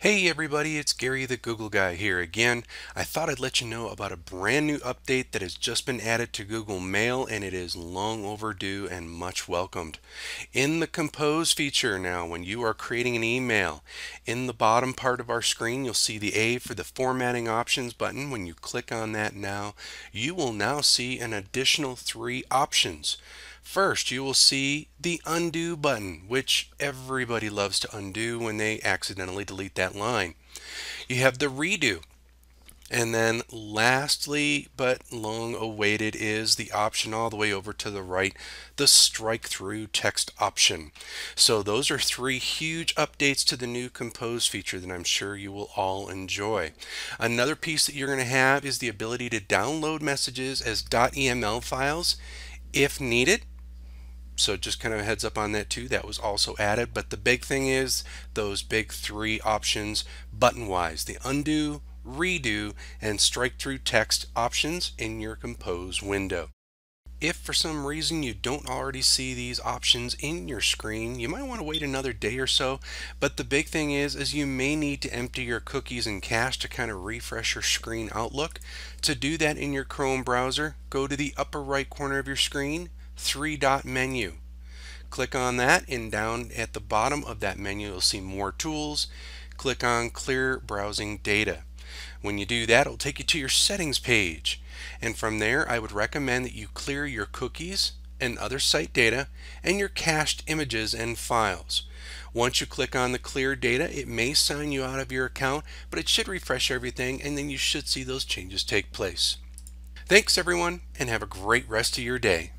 Hey everybody, it's Gary the Google Guy here again. I thought I'd let you know about a brand new update that has just been added to Google Mail and it is long overdue and much welcomed. In the Compose feature now, when you are creating an email, in the bottom part of our screen you'll see the A for the formatting options button. When you click on that now, you will now see an additional three options. First, you will see the undo button, which everybody loves to undo when they accidentally delete that line. You have the redo. And then lastly, but long awaited, is the option all the way over to the right, the strike through text option. So those are three huge updates to the new Compose feature that I'm sure you will all enjoy. Another piece that you're going to have is the ability to download messages as .eml files if needed so just kind of a heads up on that too. That was also added. But the big thing is those big three options button wise the undo, redo, and strike through text options in your Compose window. If for some reason you don't already see these options in your screen, you might want to wait another day or so. But the big thing is, is you may need to empty your cookies and cache to kind of refresh your screen outlook. To do that in your Chrome browser, go to the upper right corner of your screen three dot menu. Click on that and down at the bottom of that menu you'll see more tools. Click on clear browsing data. When you do that it'll take you to your settings page and from there I would recommend that you clear your cookies and other site data and your cached images and files. Once you click on the clear data it may sign you out of your account but it should refresh everything and then you should see those changes take place. Thanks everyone and have a great rest of your day.